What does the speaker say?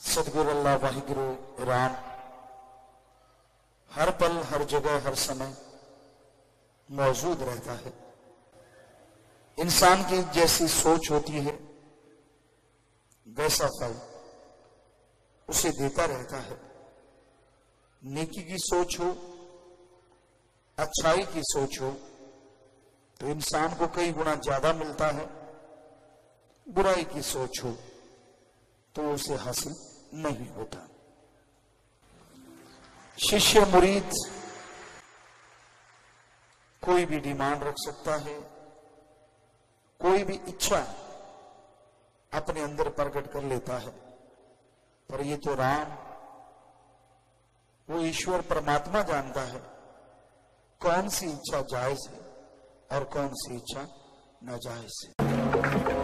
सतगुरु अल्लाह वाहिगुरु राम हर पल, हर जगह, हर समय मौजूद रहता है। इंसान की जैसी सोच होती है, वैसा फल उसे देता रहता है। नेकी की सोच हो, अच्छाई की सोच हो तो इंसान को कई गुना ज़्यादा मिलता है, बुराई की सोच हो। तो उसे हासिल नहीं होता। शिष्य मुरीद कोई भी डिमांड रख सकता है, कोई भी इच्छा अपने अंदर प्रकट कर लेता है। पर ये तो राम, वो ईश्वर परमात्मा जानता है कौन सी इच्छा जायज़ है और कौन सी इच्छा नाजायज है।